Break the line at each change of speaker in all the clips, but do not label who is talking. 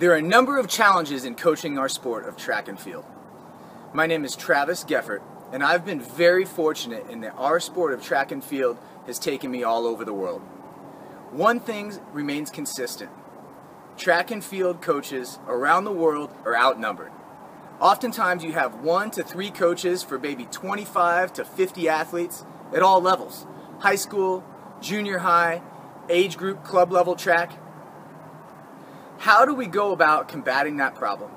There are a number of challenges in coaching our sport of track and field. My name is Travis Geopfert, and I've been very fortunate in that our sport of track and field has taken me all over the world. One thing remains consistent. Track and field coaches around the world are outnumbered. Oftentimes you have one to three coaches for maybe 25 to 50 athletes at all levels. High school, junior high, age group, club level track. How do we go about combating that problem?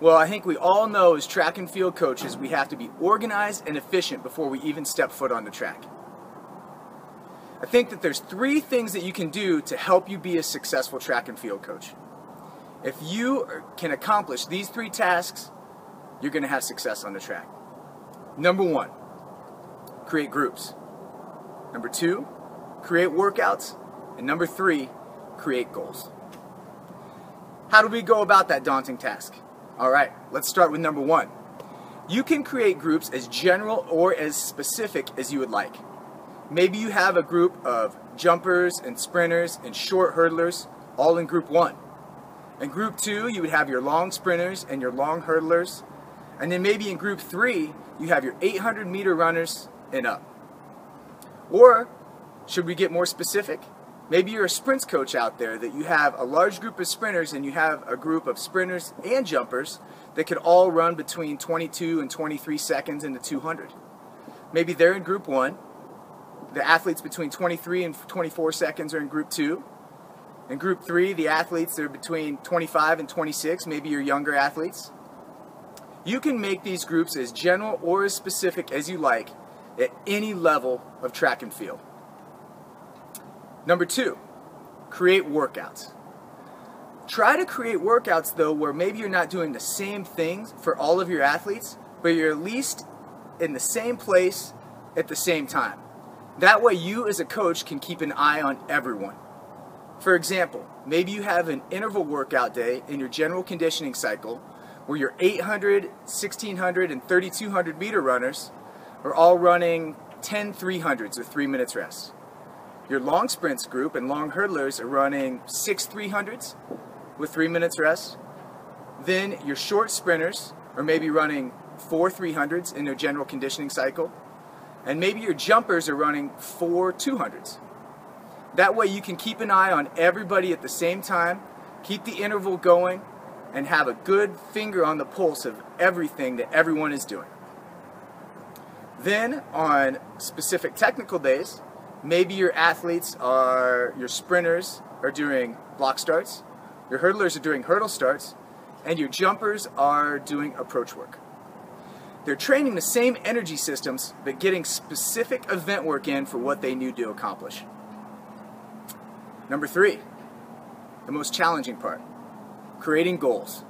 Well, I think we all know as track and field coaches, we have to be organized and efficient before we even step foot on the track. I think that there's three things that you can do to help you be a successful track and field coach. If you can accomplish these three tasks, you're going to have success on the track. Number one, create groups. Number two, create workouts. And number three, create goals. How do we go about that daunting task? All right, let's start with number one. You can create groups as general or as specific as you would like. Maybe you have a group of jumpers and sprinters and short hurdlers all in group one. In group two, you would have your long sprinters and your long hurdlers. And then maybe in group three, you have your 800 meter runners and up. Or, should we get more specific? Maybe you're a sprints coach out there that you have a large group of sprinters and you have a group of sprinters and jumpers that could all run between 22 and 23 seconds in the 200. Maybe they're in group one the athletes between 23 and 24 seconds are in group two. In group three, the athletes that are between 25 and 26, maybe your younger athletes. You can make these groups as general or as specific as you like at any level of track and field. Number two, create workouts. Try to create workouts though where maybe you're not doing the same things for all of your athletes, but you're at least in the same place at the same time. That way you as a coach can keep an eye on everyone. For example, maybe you have an interval workout day in your general conditioning cycle where your 800, 1600, and 3200 meter runners are all running 10 300s with 3 minutes rest. Your long sprints group and long hurdlers are running 6 300s with 3 minutes rest. Then your short sprinters are maybe running 4 300s in their general conditioning cycle and maybe your jumpers are running four 200s. That way you can keep an eye on everybody at the same time, keep the interval going, and have a good finger on the pulse of everything that everyone is doing. Then on specific technical days, maybe your athletes are, your sprinters are doing block starts, your hurdlers are doing hurdle starts, and your jumpers are doing approach work. They're training the same energy systems, but getting specific event work in for what they need to accomplish. Number three, the most challenging part, creating goals.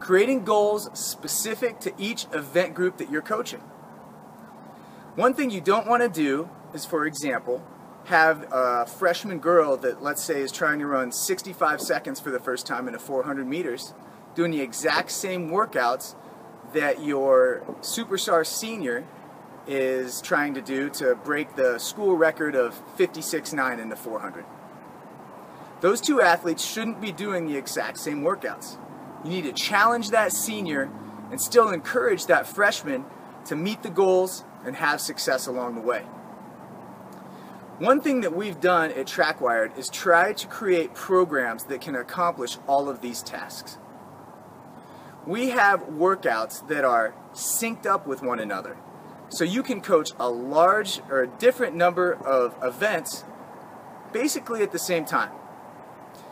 Creating goals specific to each event group that you're coaching. One thing you don't want to do is, for example, have a freshman girl that, let's say, is trying to run 65 seconds for the first time in a 400 meters, doing the exact same workouts that your superstar senior is trying to do to break the school record of 56.9 in the 400. Those two athletes shouldn't be doing the exact same workouts. You need to challenge that senior and still encourage that freshman to meet the goals and have success along the way. One thing that we've done at TrackWired is try to create programs that can accomplish all of these tasks we have workouts that are synced up with one another. So you can coach a large or a different number of events basically at the same time.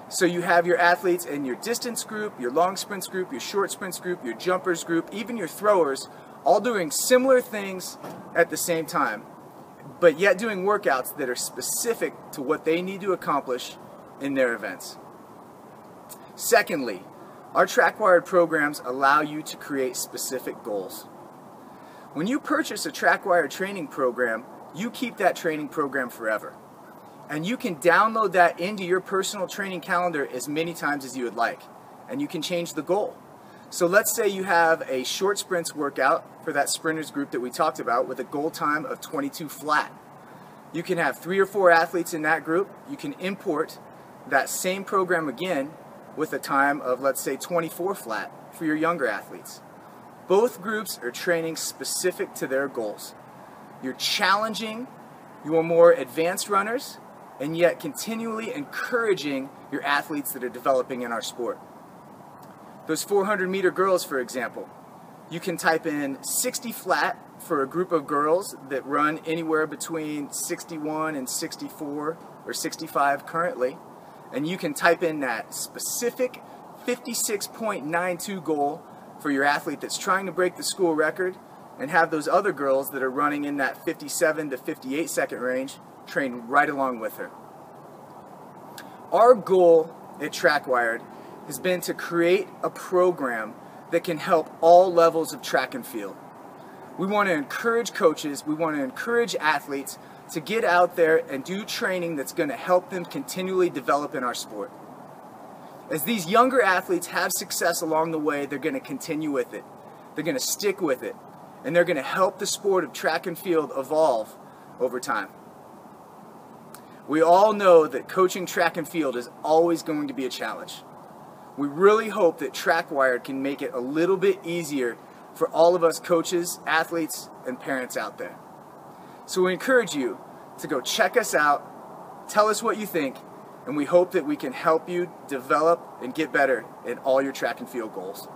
So you have your athletes in your distance group, your long sprints group, your short sprints group, your jumpers group, even your throwers, all doing similar things at the same time, but yet doing workouts that are specific to what they need to accomplish in their events. Secondly, our TrackWired programs allow you to create specific goals. When you purchase a TrackWired training program, you keep that training program forever. And you can download that into your personal training calendar as many times as you would like. And you can change the goal. So let's say you have a short sprints workout for that sprinters group that we talked about with a goal time of 22 flat. You can have three or four athletes in that group. You can import that same program again with a time of, let's say, 24 flat for your younger athletes. Both groups are training specific to their goals. You're challenging your more advanced runners and yet continually encouraging your athletes that are developing in our sport. Those 400 meter girls, for example, you can type in 60 flat for a group of girls that run anywhere between 61 and 64 or 65 currently, and you can type in that specific 56.92 goal for your athlete that's trying to break the school record and have those other girls that are running in that 57 to 58 second range train right along with her. Our goal at TrackWired has been to create a program that can help all levels of track and field. We want to encourage coaches, we want to encourage athletes to get out there and do training that's going to help them continually develop in our sport. As these younger athletes have success along the way, they're going to continue with it. They're going to stick with it. And they're going to help the sport of track and field evolve over time. We all know that coaching track and field is always going to be a challenge. We really hope that TrackWired can make it a little bit easier for all of us coaches, athletes, and parents out there. So we encourage you to go check us out, tell us what you think, and we hope that we can help you develop and get better in all your track and field goals.